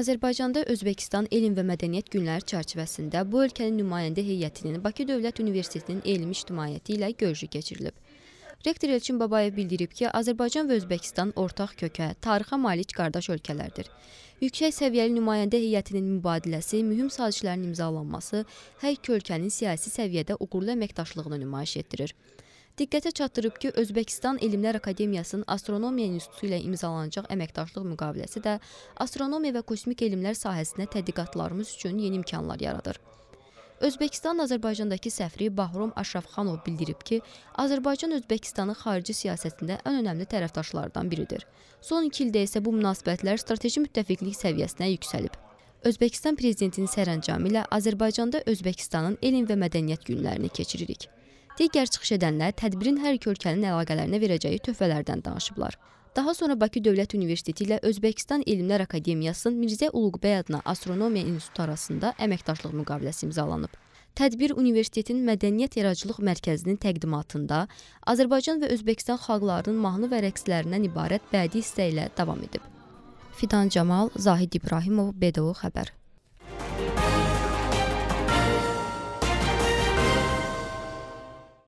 Azərbaycanda Özbəkistan Elm və Mədəniyyət Günləri çərçivəsində bu ölkənin nümayəndə heyətinin Bakı Dövlət Universitetinin elmi ictimaiyyəti ilə görüşü keçirilib. Rektor Elçin Babayev bildirib ki, Azərbaycan və Özbəkistan ortaq kökə, tarixə malik qardaş ölkələrdir. Yüksək səviyyəli nümayəndə heyətinin mübadiləsi, mühüm sazişlərin imzalanması hər iki ölkənin siyasi səviyyədə uğurlu əməkdaşlığını nümayiş etdirir. Diqqətə çatdırıb ki, Özbəkistan Elmlər Akademiyasının Astronomiya İnstitutu ilə imzalanacaq əməkdaşlıq müqaviləsi də astronomiya və kosmik elmlər sahəsində tədqiqatlarımız üçün yeni imkanlar yaradır. Özbəkistan Azərbaycandakı səfiri Bahrom Aşrafxanov bildirib ki, Azərbaycan Özbəkistanın xarici siyasətində ən önəmli tərəfdaşlardan biridir. Son 2 ildə isə bu münasibətlər strateji müttəfiqlik səviyyəsinə yüksəlib. Özbəkistan prezidentinin sərəncamı ilə Azərbaycanda Özbəkistanın elm və mədəniyyət günlərini keçiririk. Digər çıxış edənlər tədbirin hər iki ölkənin əlaqələrinə verəcəyi töhfələrdən danışıblar. Daha sonra Bakı Dövlət Universiteti ilə Özbəkistan Elmlər Akademiyasının Mirzə Uluqbəy adına Astronomiya İnstitutu arasında əməkdaşlıq müqaviləsi imzalanıb. Tədbir universitetin Mədəniyyət Yaradıcılıq Mərkəzinin təqdimatında Azərbaycan və Özbəkistan xalqlarının mahnı və rəqslərindən ibarət bədii hissə ilə davam edib. Fidan Camal, Zahid İbrahimov, BDO xəbər.